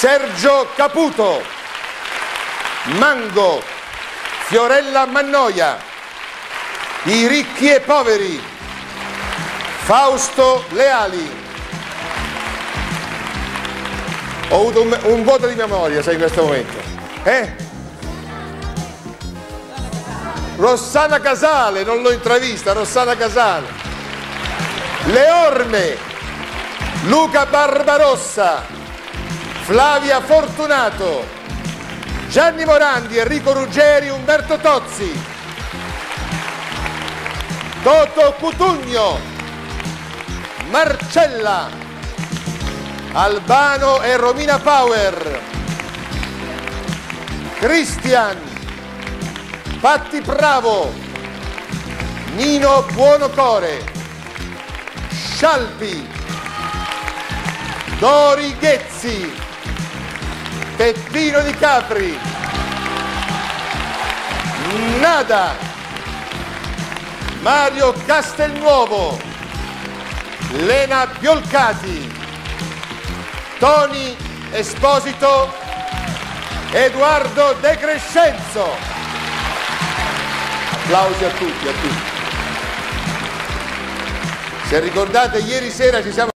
Sergio Caputo, Mango, Fiorella Mannoia, I ricchi e poveri, Fausto Leali. Ho avuto un, un voto di memoria, sai, in questo momento. Eh? Rossana Casale, non l'ho intravista, Rossana Casale. Le Orme, Luca Barbarossa, Flavia Fortunato, Gianni Morandi, Enrico Ruggeri, Umberto Tozzi, Toto Cutugno, Marcella, Albano e Romina Power, Cristian, Patti Bravo, Nino Buonocore, Scialpi, Dori Ghezzi, Peppino Di Capri, Nada, Mario Castelnuovo, Lena Biolcati, Toni Esposito, Edoardo De Crescenzo. Applausi a tutti, a tutti. Se ricordate ieri sera ci siamo